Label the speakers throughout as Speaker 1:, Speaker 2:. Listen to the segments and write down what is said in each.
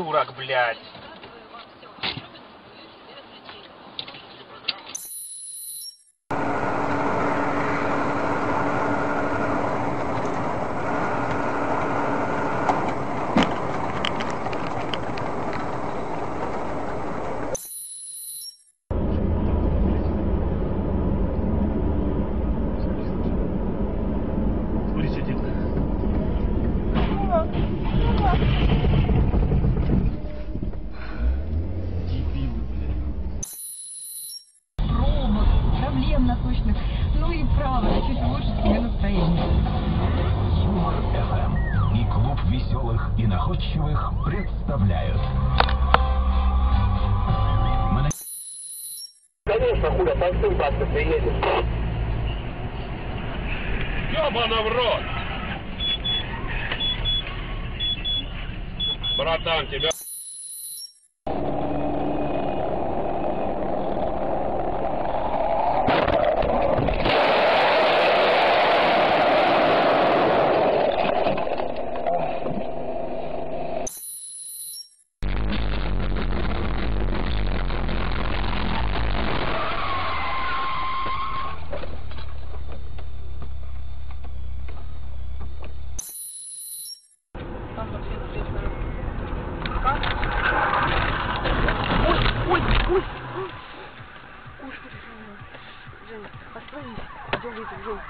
Speaker 1: придурок, блядь.
Speaker 2: Насущных. Ну и правда, чуть лучше себе настроение.
Speaker 3: Юмор ФМ и клуб веселых и находчивых представляют.
Speaker 4: Конечно, хуля, танцуй, бабка, приедешь.
Speaker 5: Ёбана в рот! Братан, тебя...
Speaker 6: Вернулась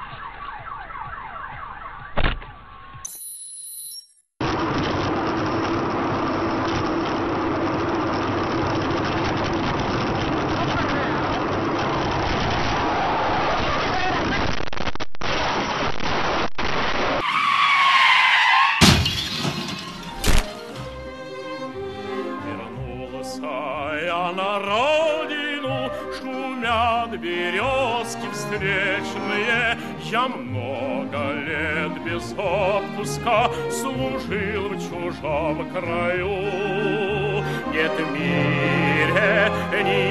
Speaker 6: шумят березки встречные. Я много лет без отпуска служил в чужом краю. Нет в мире ничего